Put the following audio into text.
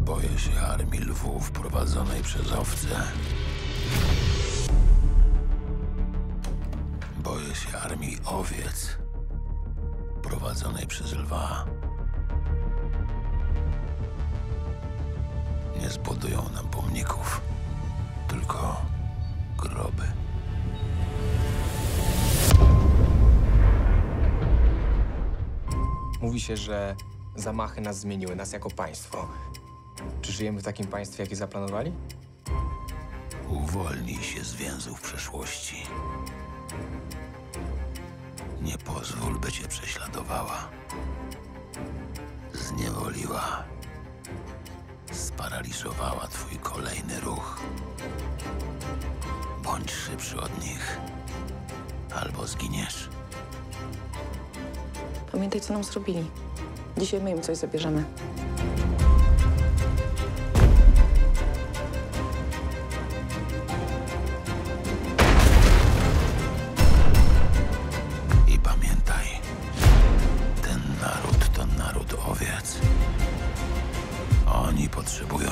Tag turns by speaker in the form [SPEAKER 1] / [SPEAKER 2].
[SPEAKER 1] boję się armii lwów prowadzonej przez owce. Boję się armii owiec prowadzonej przez lwa. Nie zbudują nam pomników, tylko groby.
[SPEAKER 2] Mówi się, że zamachy nas zmieniły, nas jako państwo. Czy żyjemy w takim państwie, jakie zaplanowali?
[SPEAKER 1] Uwolnij się z więzów przeszłości. Nie pozwól, by cię prześladowała. Zniewoliła. Sparaliżowała twój kolejny ruch. Bądź szybszy od nich. Albo zginiesz.
[SPEAKER 3] Pamiętaj, co nam zrobili. Dzisiaj my im coś zabierzemy.
[SPEAKER 1] potrzebują.